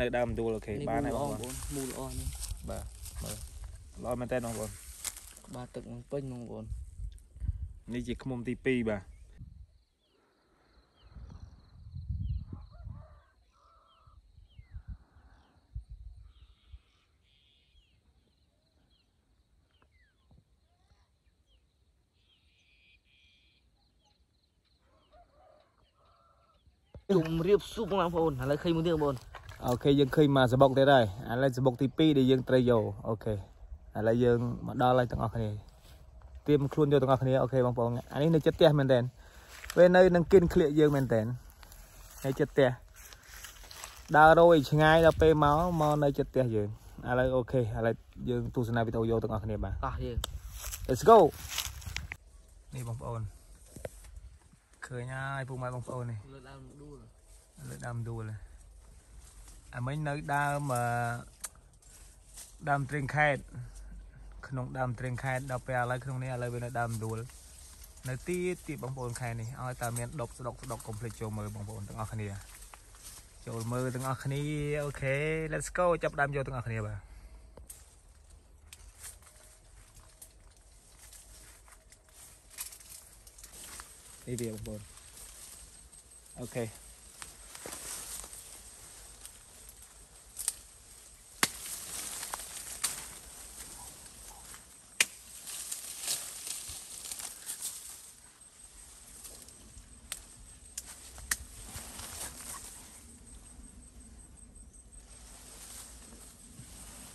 នៅដើមដួលអូខេនេះបានមូហើយលបងល្អប្អូនបងមូលល្អនេះបាទមើលល្អមែនតើបងប្អូនក្បាលទឹកនឹងពេញបងប្អូននេះជាឃ្មុំទី2បាទជុំរៀបស៊ុបបងប្អូនឥឡូវឃើញមួយទៀតបងប្អូន okay យើងឃើញមកសំបុកទៀតហើយឥឡូវសំបុកទី2ដែលយើងត្រូវយក okay ឥឡូវយើងមកដល់ហើយទាំងអស់គ្នាត្រៀមខ្លួនយកទាំងអស់គ្នា okay បងប្អូនអានេះនៅជិតផ្ទះមែនតើពេលនៅនឹងគិនក្លៀកយើងមែនតើនៅចិត្តផ្ទះដើររយឆ្ងាយដល់ពេលមកមកនៅចិត្តផ្ទះយើងឥឡូវ okay ឥឡូវយើងទស្សនាវីដេអូយកទាំងអស់គ្នាបាទតោះយើង Let's go នេះបងប្អូនឃើញហើយពុកម៉ែបងប្អូននេះលើដើមដួលលើដើមដួល អាមិញនៅដើមអឺដើមត្រេងខេតក្នុងដើមត្រេងខេតដល់ពេលឥឡូវក្នុងនេះឥឡូវវានៅដើមដួលនៅទីទីបងប្អូនខែនេះឲ្យតែមានដប់ស្ដុកស្ដុកកុំភ្លេចចូលមើលបងប្អូនទាំងអស់គ្នាចូលមើលទាំងអស់គ្នាអូខេ let's go ចាប់ផ្ដើមយកទាំងអស់គ្នាបាទនេះវាបងប្អូនអូខេ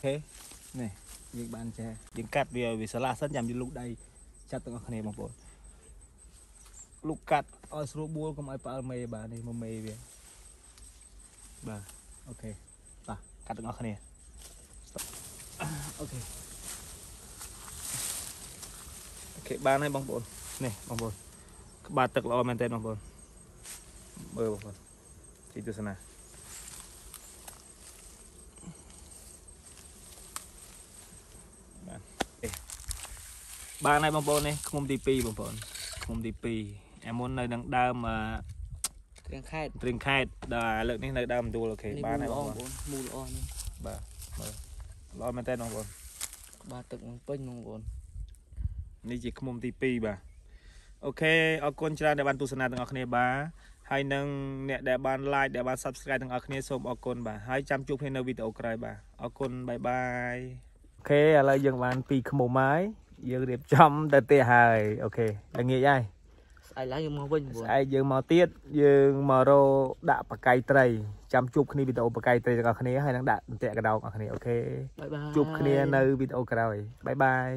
ខេនេះយើងបានចេះយើងកាត់វាវាស្រឡះសិនចាំយើងលូកដៃចាប់ទាំងអស់គ្នាបងប្អូនលូកកាត់ឲ្យស្រួលបួលកុំឲ្យផ្អើលមេបាទនេះមកមេវាបាទ okay បាទកាត់ទាំងអស់គ្នា Stop អូខេអូខេបានហើយបងប្អូននេះបងប្អូនក្បាលទឹកល្អមែនតើបងប្អូនមើលបងប្អូនទីទស្សនា បានហើយបងប្អូននេះឃុំទី2បងប្អូនឃុំទី2អាមុននៅនឹងដើមអឺត្រៀងខេតព្រៀងខេតដល់លើកនេះនៅដើមដួលអូខេនេះបានមូលហើយល្អបងបងប្អូនប្អូនមូលល្អនេះបាទមើលល្អមែនតើបងប្អូនក្បាលទឹកនឹងពេញបងប្អូននេះជាឃុំទី2បាទអូខេអរគុណច្រើនដែលបានទស្សនាទាំងអស់គ្នាបាទហើយនឹងអ្នកដែលបាន like ដែលបាន subscribe ទាំងអស់គ្នាសូមអរគុណបាទហើយចាំជួបគ្នានៅវីដេអូក្រោយបាទអរគុណ bye bye okay ឥឡូវយើងបានពីឃ្មុំហើយ យើងរៀបចំទៅផ្ទះហើយ okay ល្ងាចហើយស្អែកឡើងយើងមកវិញបងប្អូនស្អែកយើងមកទៀតយើងមករកដាក់បកាយត្រីចាំជួបគ្នាវីដេអូបកាយត្រីទាំងអស់គ្នាហើយនឹងដាក់អន្ទាក់កដោកអស់គ្នា okay bye bye ជួបគ្នានៅវីដេអូក្រោយ bye bye